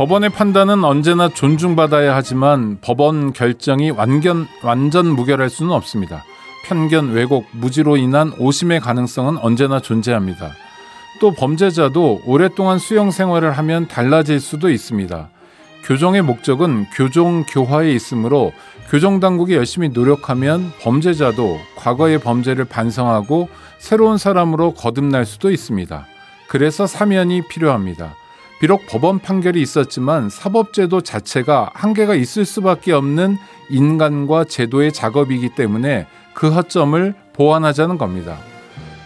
법원의 판단은 언제나 존중받아야 하지만 법원 결정이 완전, 완전 무결할 수는 없습니다. 편견, 왜곡, 무지로 인한 오심의 가능성은 언제나 존재합니다. 또 범죄자도 오랫동안 수용 생활을 하면 달라질 수도 있습니다. 교정의 목적은 교정 교화에 있으므로 교정 당국이 열심히 노력하면 범죄자도 과거의 범죄를 반성하고 새로운 사람으로 거듭날 수도 있습니다. 그래서 사면이 필요합니다. 비록 법원 판결이 있었지만 사법제도 자체가 한계가 있을 수밖에 없는 인간과 제도의 작업이기 때문에 그 허점을 보완하자는 겁니다.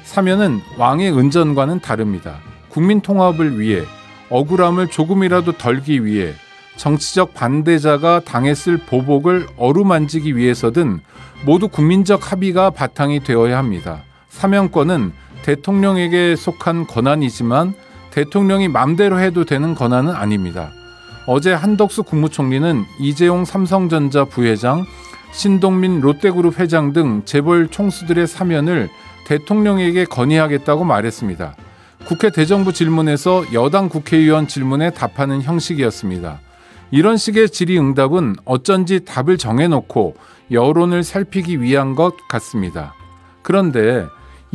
사면은 왕의 은전과는 다릅니다. 국민 통합을 위해 억울함을 조금이라도 덜기 위해 정치적 반대자가 당했을 보복을 어루만지기 위해서든 모두 국민적 합의가 바탕이 되어야 합니다. 사면권은 대통령에게 속한 권한이지만 대통령이 맘대로 해도 되는 권한은 아닙니다. 어제 한덕수 국무총리는 이재용 삼성전자 부회장, 신동민 롯데그룹 회장 등 재벌 총수들의 사면을 대통령에게 건의하겠다고 말했습니다. 국회 대정부 질문에서 여당 국회의원 질문에 답하는 형식이었습니다. 이런 식의 질의응답은 어쩐지 답을 정해놓고 여론을 살피기 위한 것 같습니다. 그런데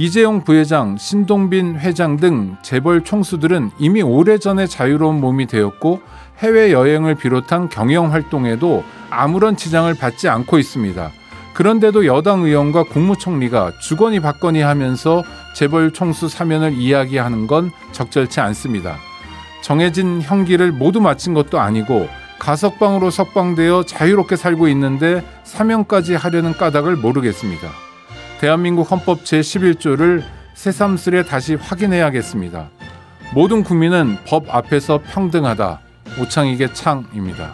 이재용 부회장, 신동빈 회장 등 재벌 총수들은 이미 오래전에 자유로운 몸이 되었고 해외 여행을 비롯한 경영 활동에도 아무런 지장을 받지 않고 있습니다. 그런데도 여당 의원과 국무총리가 주거니 받거니 하면서 재벌 총수 사면을 이야기하는 건 적절치 않습니다. 정해진 형기를 모두 마친 것도 아니고 가석방으로 석방되어 자유롭게 살고 있는데 사면까지 하려는 까닭을 모르겠습니다. 대한민국 헌법 제11조를 새삼스레 다시 확인해야겠습니다. 모든 국민은 법 앞에서 평등하다. 오창익의 창입니다.